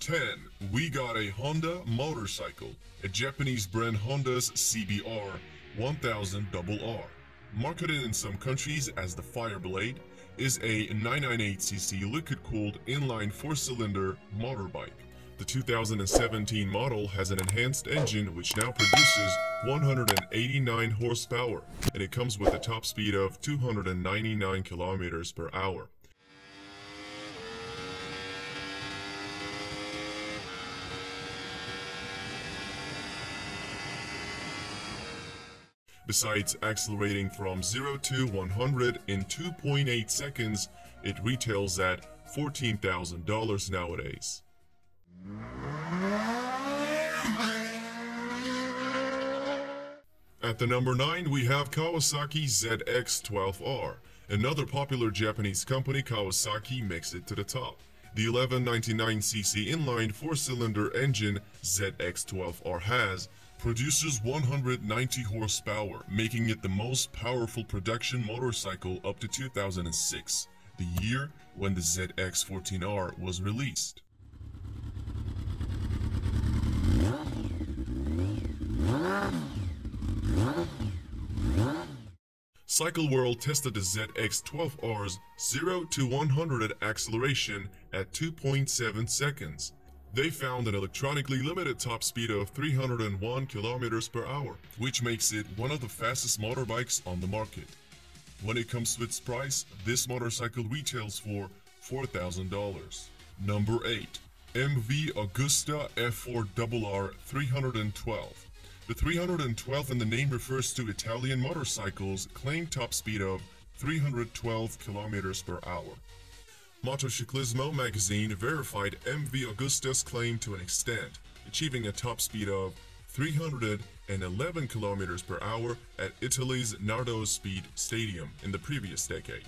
10, we got a Honda motorcycle, a Japanese brand Honda's CBR 1000RR. Marketed in some countries as the Fireblade, is a 998cc liquid-cooled inline four-cylinder motorbike. The 2017 model has an enhanced engine which now produces 189 horsepower, and it comes with a top speed of 299 kilometers per hour. Besides accelerating from 0 to 100 in 2.8 seconds, it retails at $14,000 nowadays. At the number 9, we have Kawasaki ZX-12R. Another popular Japanese company, Kawasaki, makes it to the top. The 1199cc inline four-cylinder engine ZX-12R has produces 190 horsepower, making it the most powerful production motorcycle up to 2006, the year when the ZX-14R was released. Cycle World tested the ZX-12R's 0 to 100 acceleration at 2.7 seconds. They found an electronically limited top speed of 301 km per hour, which makes it one of the fastest motorbikes on the market. When it comes to its price, this motorcycle retails for $4,000. Number 8. MV Agusta F4RR 312. The 312 in the name refers to Italian motorcycles' claimed top speed of 312 km per hour. Motociclismo magazine verified MV Agusta's claim to an extent, achieving a top speed of 311 km per hour at Italy's Nardo Speed Stadium in the previous decade.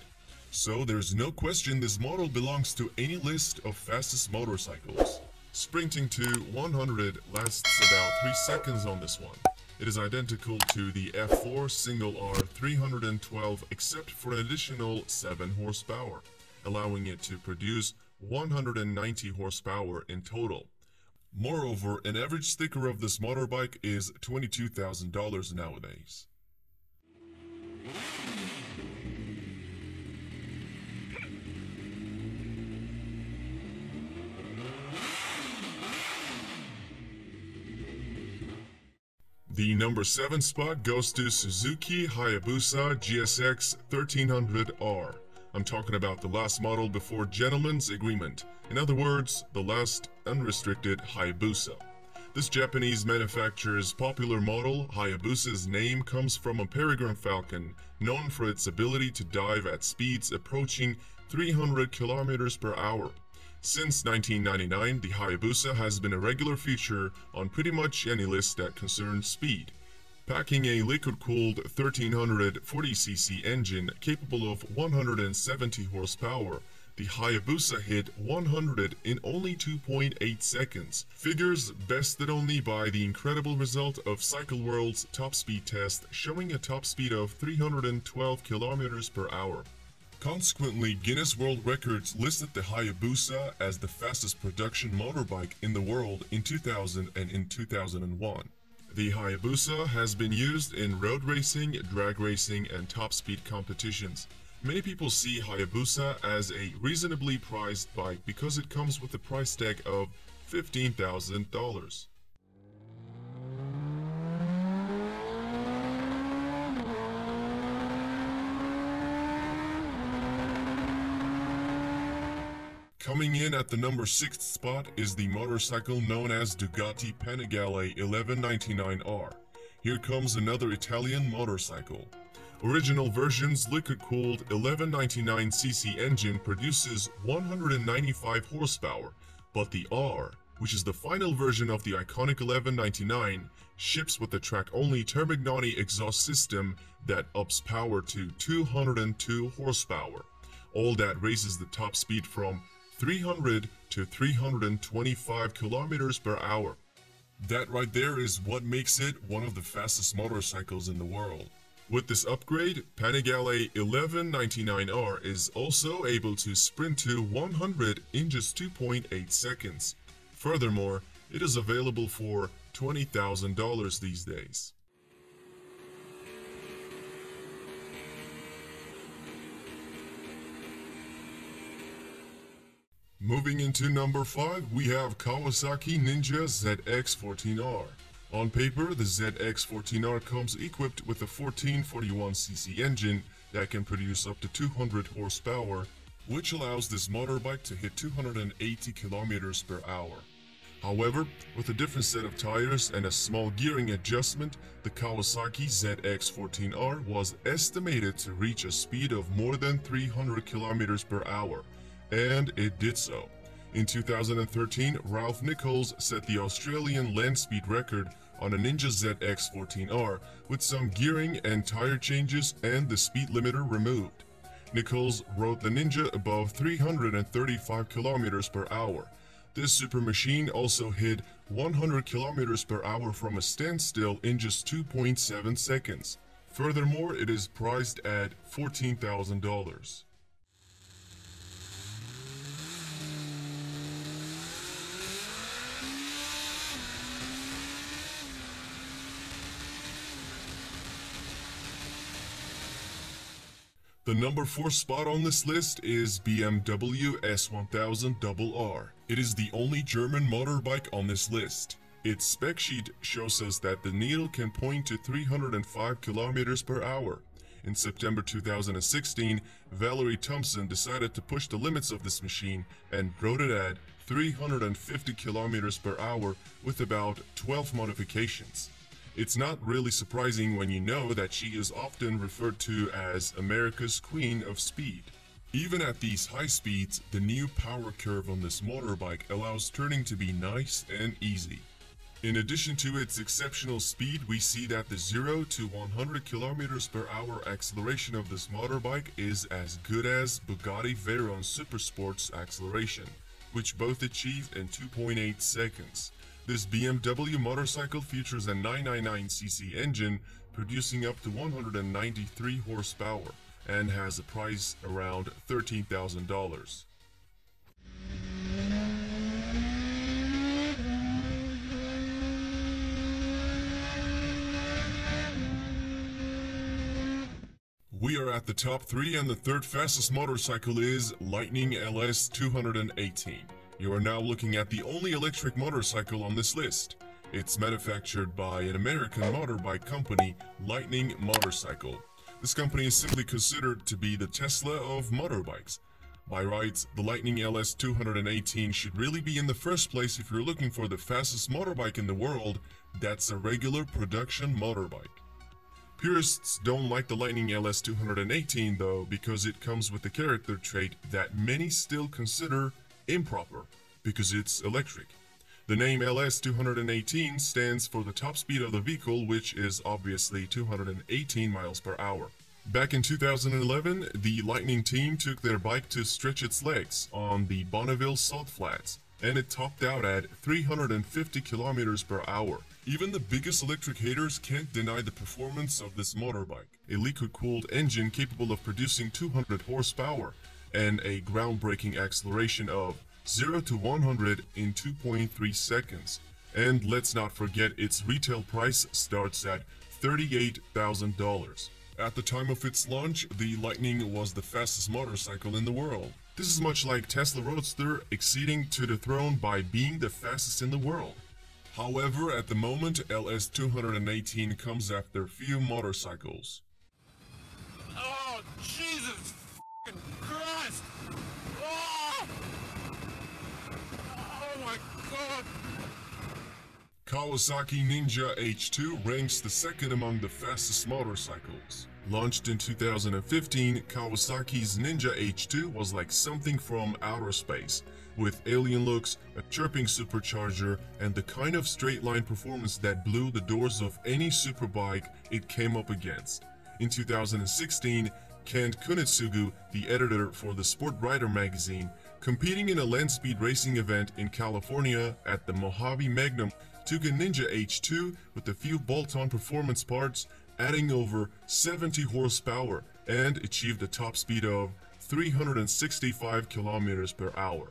So there's no question this model belongs to any list of fastest motorcycles. Sprinting to 100 lasts about 3 seconds on this one. It is identical to the F4 single R 312 except for an additional 7 horsepower, allowing it to produce 190 horsepower in total. Moreover, an average sticker of this motorbike is $22,000 nowadays. The number 7 spot goes to Suzuki Hayabusa GSX 1300R. I'm talking about the last model before Gentleman's Agreement. In other words, the last unrestricted Hayabusa. This Japanese manufacturer's popular model, Hayabusa's name comes from a peregrine falcon known for its ability to dive at speeds approaching 300 kilometers per hour. Since 1999, the Hayabusa has been a regular feature on pretty much any list that concerns speed. Packing a liquid-cooled 1340cc engine capable of 170 horsepower, the Hayabusa hit 100 in only 2.8 seconds, figures bested only by the incredible result of Cycle World's top speed test showing a top speed of 312 kilometers per hour. Consequently, Guinness World Records listed the Hayabusa as the fastest production motorbike in the world in 2000 and in 2001. The Hayabusa has been used in road racing, drag racing, and top speed competitions. Many people see Hayabusa as a reasonably priced bike because it comes with a price tag of $15,000. Coming in at the number 6th spot is the motorcycle known as Ducati Panigale 1199R. Here comes another Italian motorcycle. Original version's liquid-cooled 1199cc engine produces 195 horsepower, but the R, which is the final version of the iconic 1199, ships with the track-only Termignoni exhaust system that ups power to 202 horsepower. All that raises the top speed from 300 to 325 kilometers per hour. That right there is what makes it one of the fastest motorcycles in the world. With this upgrade, Panigale 1199R is also able to sprint to 100 in just 2.8 seconds, Furthermore, it is available for $20,000 these days. Moving into number 5, we have Kawasaki Ninja ZX14R. On paper, the ZX14R comes equipped with a 1441cc engine that can produce up to 200 horsepower, which allows this motorbike to hit 280 kilometers per hour. However, with a different set of tires and a small gearing adjustment, the Kawasaki ZX14R was estimated to reach a speed of more than 300 kilometers per hour, and it did so. In 2013, Ralph Nichols set the Australian land speed record on a Ninja ZX14R with some gearing and tire changes and the speed limiter removed. Nichols rode the Ninja above 335 kilometers per hour. This super machine also hit 100 kilometers per hour from a standstill in just 2.7 seconds. Furthermore, it is priced at $14,000. The number 4 spot on this list is BMW S1000RR. It is the only German motorbike on this list. Its spec sheet shows us that the needle can point to 305 kilometers per hour. In September 2016, Valerie Thompson decided to push the limits of this machine and wrote it at 350 kilometers per hour with about 12 modifications. It's not really surprising when you know that she is often referred to as America's Queen of Speed. Even at these high speeds, the new power curve on this motorbike allows turning to be nice and easy. In addition to its exceptional speed, we see that the 0 to 100 km per hour acceleration of this motorbike is as good as Bugatti Veyron Supersport's acceleration, which both achieved in 2.8 seconds. This BMW motorcycle features a 999cc engine producing up to 193 horsepower and has a price around $13,000. We are at the top 3 and the third fastest motorcycle is Lightning LS 218. You are now looking at the only electric motorcycle on this list. It's manufactured by an American motorbike company, Lightning Motorcycle. This company is simply considered to be the Tesla of motorbikes. By rights, the Lightning LS 218 should really be in the first place if you're looking for the fastest motorbike in the world that's a regular production motorbike. Purists don't like the Lightning LS 218 though because it comes with a character trait that many still consider improper because it's electric. The name LS218 stands for the top speed of the vehicle, which is obviously 218 miles per hour. Back in 2011, the Lightning team took their bike to stretch its legs on the Bonneville Salt Flats, and it topped out at 350 kilometers per hour. Even the biggest electric haters can't deny the performance of this motorbike. A liquid-cooled engine capable of producing 200 horsepower and a groundbreaking acceleration of 0 to 100 in 2.3 seconds. And let's not forget its retail price starts at $38,000. At the time of its launch, the Lightning was the fastest motorcycle in the world. This is much like Tesla Roadster exceeding to the throne by being the fastest in the world. However, at the moment, LS218 comes after few motorcycles. Oh, Jesus Christ! Oh! oh my God! Kawasaki Ninja H2 ranks the second among the fastest motorcycles. Launched in 2015, Kawasaki's Ninja H2 was like something from outer space, with alien looks, a chirping supercharger, and the kind of straight line performance that blew the doors of any superbike it came up against. In 2016, Kent Kunitsugu, the editor for the Sport Rider magazine, competing in a land speed racing event in California at the Mojave Magnum, took a Ninja H2 with a few bolt-on performance parts, adding over 70 horsepower, and achieved a top speed of 365 kilometers per hour.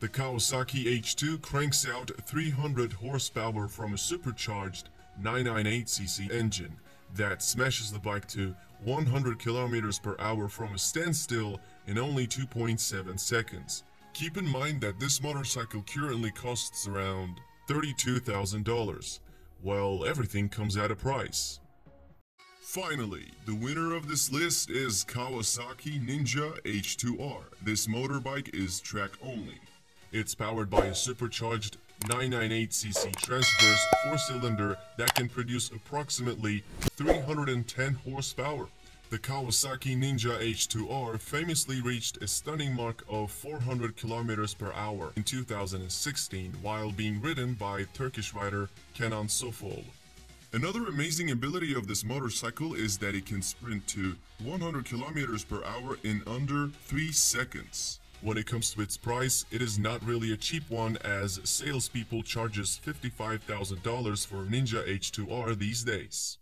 The Kawasaki H2 cranks out 300 horsepower from a supercharged 998cc engine that smashes the bike to 100 kilometers per hour from a standstill in only 2.7 seconds. Keep in mind that this motorcycle currently costs around $32,000. Well, everything comes at a price. Finally, the winner of this list is Kawasaki Ninja H2R. This motorbike is track only. It's powered by a supercharged 998cc transverse four-cylinder that can produce approximately 310 horsepower. The Kawasaki Ninja H2R famously reached a stunning mark of 400 kilometers per hour in 2016 while being ridden by Turkish rider Kenan Sofol. Another amazing ability of this motorcycle is that it can sprint to 100 kilometers per hour in under 3 seconds. When it comes to its price, it is not really a cheap one as salespeople charges $55,000 for Ninja H2R these days.